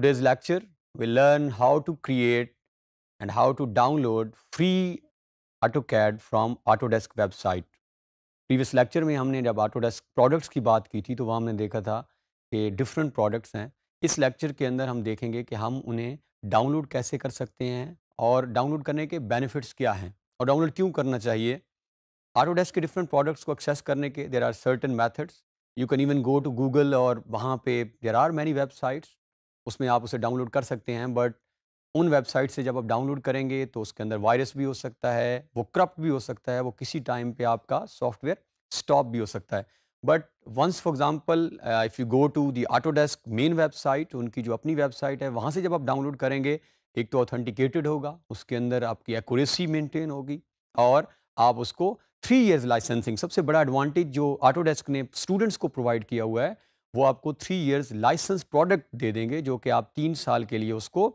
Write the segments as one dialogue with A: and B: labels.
A: Today's lecture, we'll learn how to create and how to download free AutoCAD from Autodesk website. Previous lecture में हमने जब Autodesk products की बात की थी तो वहाँ हमने देखा था कि डिफरेंट प्रोडक्ट्स हैं। इस लेक्चर के अंदर हम देखेंगे कि हम उन्हें डाउनलोड कैसे कर सकते हैं और डाउनलोड करने के बेनिफिट्स क्या हैं और डाउनलोड क्यों करना चाहिए। Autodesk के डिफरेंट प्रोडक्ट्स को एक्सेस करने के there are certain methods you can even go to Google और वहाँ पे देर आर मैनी वेबसाइट्स उसमें आप उसे डाउनलोड कर सकते हैं, बट उन वेबसाइट से जब आप डाउनलोड करेंगे तो उसके अंदर वायरस भी हो सकता है, वो करप्ट भी हो सकता है, वो किसी टाइम पे आपका सॉफ्टवेयर स्टॉप भी हो सकता है। But once for example if you go to the Autodesk main website, उनकी जो अपनी वेबसाइट है, वहाँ से जब आप डाउनलोड करेंगे, एक तो ऑथेंटिकेटेड होगा, उसके अंदर आपकी एक्यूरेसी मेंटेन होगी और आप उसको थ्री इयर्स लाइसेंसिंग सबसे बड़ा एडवांटेज जो ऑटोडेस्क ने स्टूडेंट्स को प्रोवाइड किया हुआ है वो आपको थ्री इयर्स लाइसेंस प्रोडक्ट दे देंगे, जो कि आप तीन साल के लिए उसको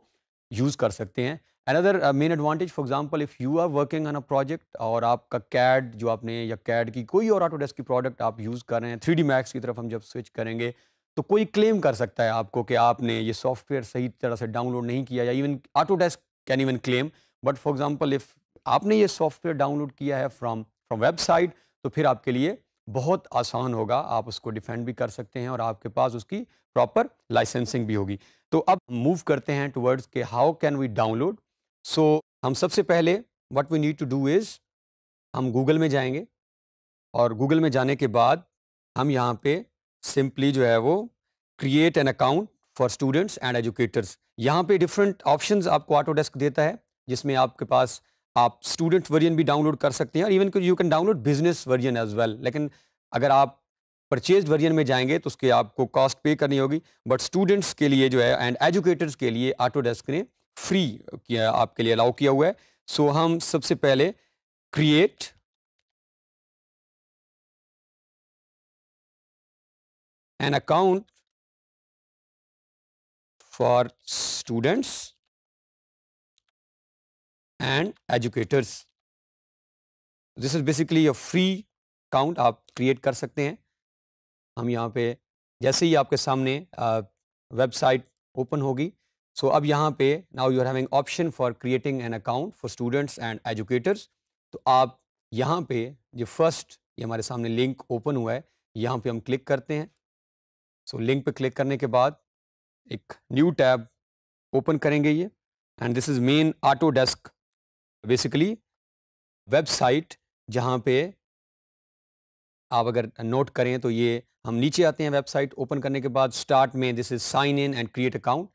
A: यूज़ कर सकते हैं। Another main advantage for example if you are working on a project और आपका कैड जो आपने, या कैड की कोई और ऑटोडेस्क की प्रोडक्ट आप यूज़ कर रहे हैं थ्री मैक्स की तरफ़ हम जब स्विच करेंगे तो कोई क्लेम कर सकता है आपको कि आपने ये सॉफ्टवेयर सही तरह से डाउनलोड नहीं किया या even Autodesk can even claim but for example if आपने ये सॉफ्टवेयर डाउनलोड किया है फ्राम फ्रॉम वेबसाइट तो फिर आपके लिए बहुत आसान होगा, आप उसको डिफेंड भी कर सकते हैं और आपके पास उसकी प्रॉपर लाइसेंसिंग भी होगी। तो अब मूव करते हैं टुवर्ड्स के how can we download? So, हम सबसे पहले what we need to do is, हम गूगल में जाएँगे और गूगल में जाने के बाद हम यहाँ पे सिंपली जो है वो create an account for students and educators. यहाँ पे डिफरेंट ऑप्शंस आपको ऑटोडेस्क देता है, जिसमें आपके पास आप स्टूडेंट वर्जन भी डाउनलोड कर सकते हैं और even you can download business version as well लेकिन अगर आप परचेज वर्जन में जाएँगे तो उसके आपको कॉस्ट पे करनी होगी बट स्टूडेंट्स के लिए जो है एंड एजुकेटर्स के लिए ऑटोडेस्क ने फ्री किया आपके लिए अलाउ किया हुआ है। सो so, हम सबसे पहले create an account for students and educators this is basically free account आप क्रिएट कर सकते हैं। हम यहाँ पे, जैसे ही आपके सामने वेबसाइट ओपन होगी सो so अब यहाँ पे now you are having option for creating an account for students and educators तो आप यहाँ पे जो फ़र्स्ट ये हमारे सामने लिंक ओपन हुआ है, यहाँ पे हम क्लिक करते हैं। सो so लिंक पे क्लिक करने के बाद एक न्यू टैब ओपन करेंगे ये। And this is main Autodesk basically website जहाँ पे आप अगर नोट करें तो ये हम नीचे आते हैं वेबसाइट ओपन करने के बाद स्टार्ट में this is sign in and create account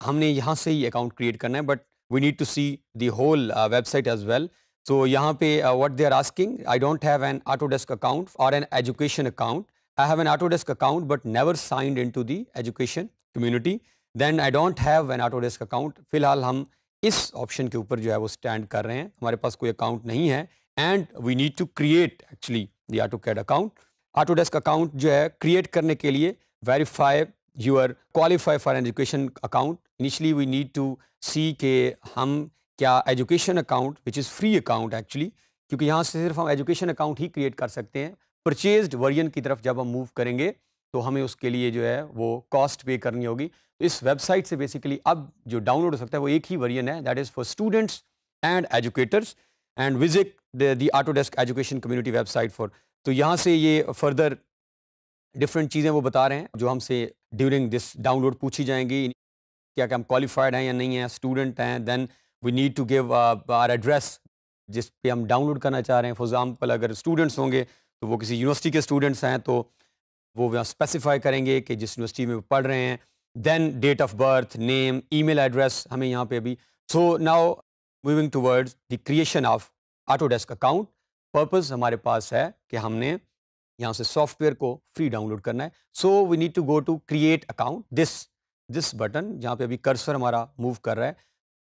A: हमने यहाँ से ही अकाउंट क्रिएट करना है but we need to see the whole website as well so यहाँ पे what they are asking I don't have an Autodesk account और an education account I have an Autodesk account but never signed in to the education community then I don't have an Autodesk account फ़िलहाल हम इस option के ऊपर जो है वो stand कर रहे हैं। हमारे पास कोई अकाउंट नहीं है and we need to create actually the AutoCAD account. Autodesk account जो है क्रिएट करने के लिए verify your qualify for education account initially we need to see के हम क्या education account which is free account actually क्योंकि यहाँ से सिर्फ़ हम एजुकेशन अकाउंट ही क्रिएट कर सकते हैं। परचेज वर्जन की तरफ़ जब हम मूव करेंगे तो हमें उसके लिए जो है वो कॉस्ट पे करनी होगी। तो इस वेबसाइट से बेसिकली अब जो डाउनलोड हो सकता है वो एक ही वर्जन है that is for students and educators and visit the Autodesk education community website for तो यहाँ से ये फर्दर डिफरेंट चीज़ें वो बता रहे हैं, जो हमसे ड्यूरिंग दिस डाउनलोड पूछी जाएँगी, क्या क्या हम क्वालिफाइड हैं या नहीं हैं स्टूडेंट हैं then we need to give our address जिस पे हम डाउनलोड करना चाह रहे हैं। फॉर एग्जांपल अगर स्टूडेंट्स होंगे तो वो किसी यूनिवर्सिटी के स्टूडेंट्स हैं तो वो वहाँ स्पेसिफाई करेंगे कि जिस यूनिवर्सिटी में पढ़ रहे हैं। Then date of birth name email address हमें यहाँ पे अभी। So now moving towards the creation of Autodesk account purpose हमारे पास है कि हमने यहाँ से सॉफ्टवेयर को फ्री डाउनलोड करना है। So we need to go to create account this this button जहाँ पे अभी कर्सर हमारा मूव कर रहा है।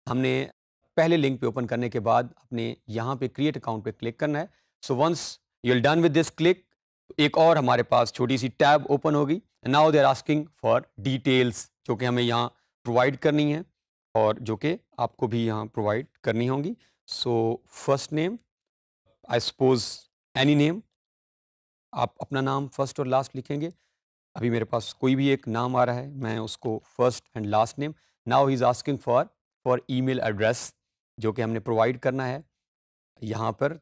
A: हमने पहले लिंक पे ओपन करने के बाद अपने यहाँ पे क्रिएट अकाउंट पे क्लिक करना है। So once you done with this click एक और हमारे पास छोटी सी टैब ओपन होगी। Now they are asking for details जो कि हमें यहाँ प्रोवाइड करनी है और जो कि आपको भी यहाँ प्रोवाइड करनी होगी। So first name I suppose any name आप अपना नाम फ़र्स्ट और लास्ट लिखेंगे। अभी मेरे पास कोई भी एक नाम आ रहा है, मैं उसको first and last name now he is asking for for email address जो कि हमने प्रोवाइड करना है। यहाँ पर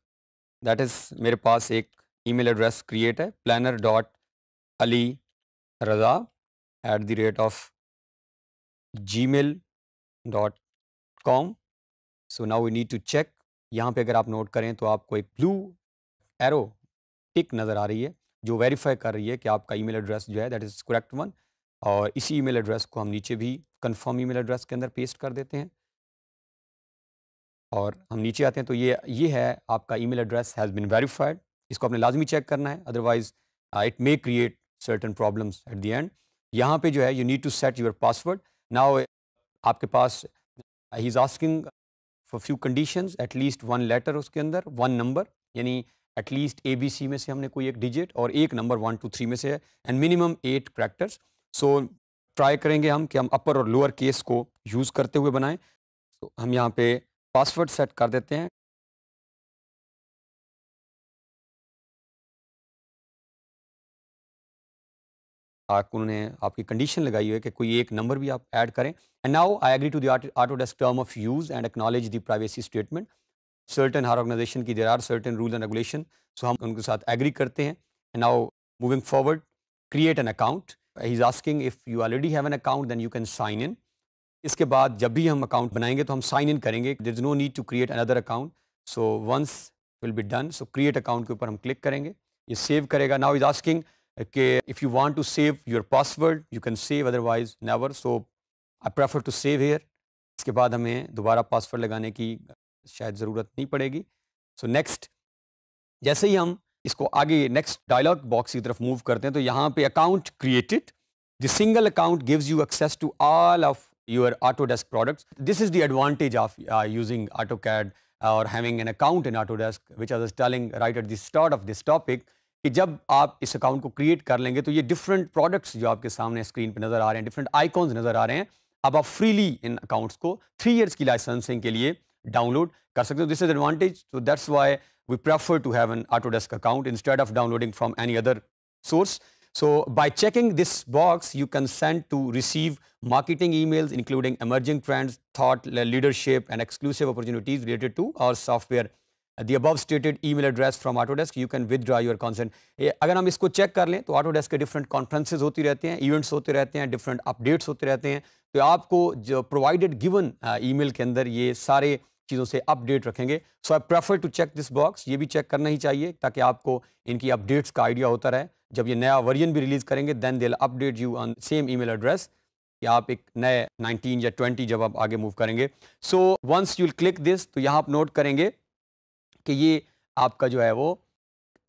A: दैट इज़ मेरे पास एक ईमेल एड्रेस क्रिएट है planner dot Ali Raza at the rate of Gmail dot com so now we need to check यहाँ पे अगर आप नोट करें तो आपको एक ब्लू एरो टिक नज़र आ रही है, जो वेरीफाई कर रही है कि आपका ईमेल एड्रेस जो है दैट इज़ करेक्ट वन और इसी ईमेल एड्रेस को हम नीचे भी कंफर्म ईमेल एड्रेस के अंदर पेस्ट कर देते हैं। और हम नीचे आते हैं तो ये ये है आपका email address has been verified इसको आपने लाजमी चेक करना है otherwise it may create certain problems at the end यहाँ पे जो है you need to set your password now आपके पास he is asking for few conditions at least one letter उसके अंदर वन नंबर यानी at least A B C में से हमने कोई एक डिजिट और एक नंबर वन टू थ्री में से है and minimum eight characters so try करेंगे हम कि हम अपर और लोअर केस को यूज़ करते हुए बनाएँ. तो हम यहाँ पे पासवर्ड सेट कर देते हैं. उन्होंने, आपकी कंडीशन लगाई है कि कोई एक नंबर भी आप ऐड करें। And now I agree to the desk term of use and acknowledge the privacy statement certain her organisation की there are certain rule and regulation so हम उनके साथ एग्री करते हैं। And now moving forward create an account he is asking if you already have an account then you can sign in इसके बाद जब भी हम अकाउंट बनाएँगे तो हम साइन इन करेंगे। There is no need to create another account so once will be done so create account के ऊपर हम क्लिक करेंगे। ये सेव करेगा। नाउ इज़ आस्किंग कि if you want to save your password you can save otherwise never so I prefer to save here इसके बाद हमें दोबारा पासवर्ड लगाने की शायद ज़रूरत नहीं पड़ेगी सो so नेक्स्ट जैसे ही हम इसको आगे नेक्स्ट डायलॉग बॉक्स की तरफ़ मूव करते हैं तो यहाँ पे account created the single account gives you access to all of your Autodesk products. This is the advantage of uh, using AutoCAD or having an account in Autodesk, which I was telling right at the start of this topic. कि जब आप इस account को create कर लेंगे तो ये different products जो आपके सामने स्क्रीन पर नज़र आ रहे हैं डिफरेंट आइकॉन्स नज़र आ रहे हैं, अब आप फ्रीली इन अकाउंट्स को थ्री ईयर्स की लाइसेंसिंग के लिए डाउनलोड कर सकते हो। दिस इज़ एडवांटेज तो that's why we prefer to have an Autodesk account instead of downloading from any other source so by checking this box you can send to receive marketing emails including emerging trends thought leadership and exclusive opportunities related to our software The above stated email address from Autodesk, you can withdraw your consent. अगर हम इसको check कर लें तो Autodesk के different conferences होती रहते हैं, इवेंट्स होते रहते हैं, डिफरेंट अपडेट्स होते रहते हैं. तो आपको जो provided given email के अंदर ये सारे चीज़ों से अपडेट रखेंगे so I prefer to check this box ये भी चेक करना ही चाहिए ताकि आपको इनकी अपडेट्स का आइडिया होता रहे जब ये नया वर्जन भी रिलीज़ करेंगे then they update you on same email address कि आप एक नए 19 या 20 जब आप आगे मूव करेंगे so once you click this तो यहाँ आप नोट करेंगे कि ये आपका जो है वो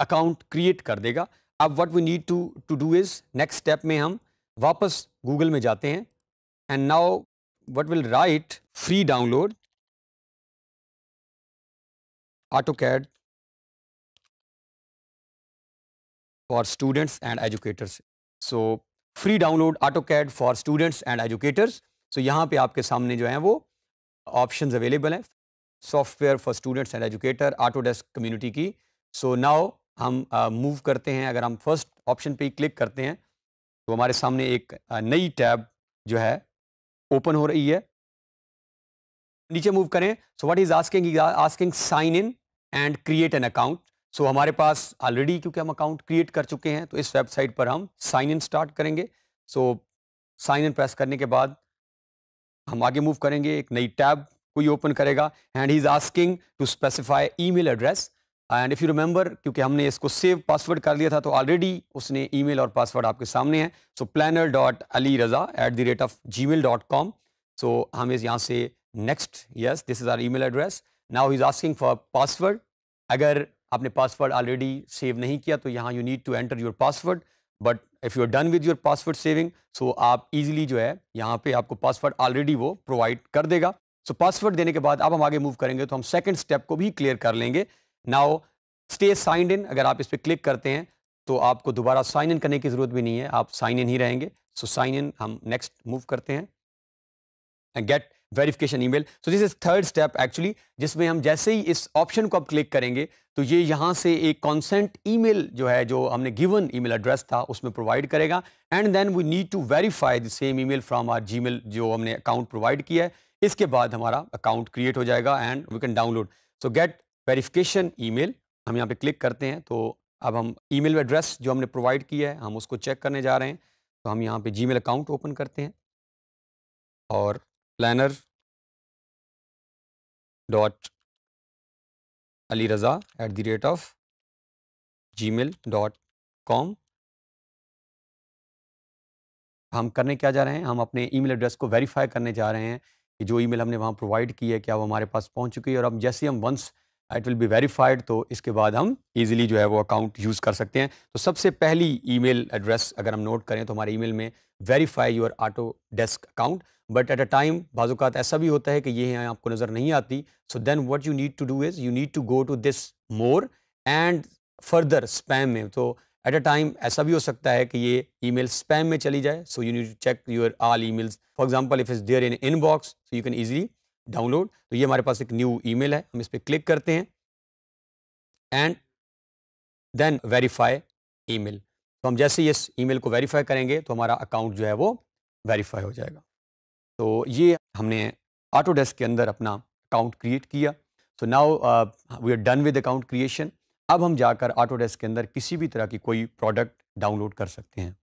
A: अकाउंट क्रिएट कर देगा अब what we need to to do is next step में हम वापस गूगल में जाते हैं and now what will write free download AutoCAD for students and educators. So, free download, AutoCAD for students and educators. So, यहाँ पे आपके सामने जो है वो ऑप्शंस अवेलेबल हैं software for students and educator Autodesk community की। सो so नाउ हम मूव uh, करते हैं अगर हम फ़र्स्ट ऑप्शन पे क्लिक करते हैं तो हमारे सामने एक uh, नई टैब जो है ओपन हो रही है। नीचे मूव करें। So what is asking asking sign in and create an account so हमारे पास ऑलरेडी क्योंकि हम अकाउंट क्रिएट कर चुके हैं तो इस वेबसाइट पर हम साइन इन स्टार्ट करेंगे। सो साइन इन प्रेस करने के बाद हम आगे मूव करेंगे एक नई टैब। कोई ओपन करेगा and he is asking to specify email address and if you remember क्योंकि हमने इसको सेव पासवर्ड कर लिया था तो ऑलरेडी उसने ईमेल और पासवर्ड आपके सामने है। So planner dot Ali Raza at the rate of Gmail dot com so हम इस यहाँ से next yes this is our email address now is asking for password अगर आपने पासवर्ड ऑलरेडी सेव नहीं किया तो यहाँ you need to enter your password but if you are done with your password saving so आप easily जो है, यहाँ पे आपको पासवर्ड ऑलरेडी वो प्रोवाइड कर देगा। सो पासवर्ड देने के बाद अब हम आगे मूव करेंगे तो हम सेकंड स्टेप को भी क्लियर कर लेंगे। नाउ स्टे साइंड इन अगर आप इस पर क्लिक करते हैं तो आपको दोबारा साइन इन करने की ज़रूरत भी नहीं है। आप साइन इन ही रहेंगे। सो साइन इन हम नेक्स्ट मूव करते हैं। Get verification email so this is third step actually जिसमें हम जैसे ही इस ऑप्शन को अब क्लिक करेंगे तो ये यहाँ से एक कॉन्सेंट ईमेल जो है, जो हमने गिवन ईमेल एड्रेस था, उसमें प्रोवाइड करेगा। And then we need to verify the same email from our Gmail जो हमने अकाउंट प्रोवाइड किया है। इसके बाद हमारा अकाउंट क्रिएट हो जाएगा and we can download so get verification email हम यहाँ पे क्लिक करते हैं तो अब हम ईमेल एड्रेस जो हमने प्रोवाइड किया है, हम उसको चेक करने जा रहे हैं तो हम यहाँ पे जीमेल अकाउंट ओपन करते हैं और planner dot Ali Raza at the rate of gmail dot com हम करने क्या जा रहे हैं? हम अपने ईमेल एड्रेस को वेरीफाई करने जा रहे हैं। कि जो ईमेल हमने वहाँ प्रोवाइड की है, क्या वो हमारे पास पहुँच चुकी है? और अब जैसे हम once it will be verified तो इसके बाद हम इजीली जो है वो अकाउंट यूज़ कर सकते हैं। तो सबसे पहली ईमेल एड्रेस अगर हम नोट करें तो हमारे ईमेल में verify your Autodesk account but at a time बाज़ात ऐसा भी होता है कि ये यहाँ आपको नज़र नहीं आती। So then what you need to do is you need to go to this more and further spam में। तो एट अ टाइम ऐसा भी हो सकता है कि ये ईमेल स्पैम में चली जाए so you need to check your all emails for example if is there in inbox so you can easily download तो ये हमारे पास एक न्यू ईमेल है, हम इस पर क्लिक करते हैं एंड देन वेरीफाई ईमेल तो हम जैसे ही इस ईमेल को वेरीफाई करेंगे तो हमारा अकाउंट जो है वो वेरीफाई हो जाएगा। तो ये हमने ऑटो डेस्क के अंदर अपना अकाउंट क्रिएट किया। So now we are done with account creation अब हम जाकर ऑटो डेस्क के अंदर किसी भी तरह की कोई प्रोडक्ट डाउनलोड कर सकते हैं।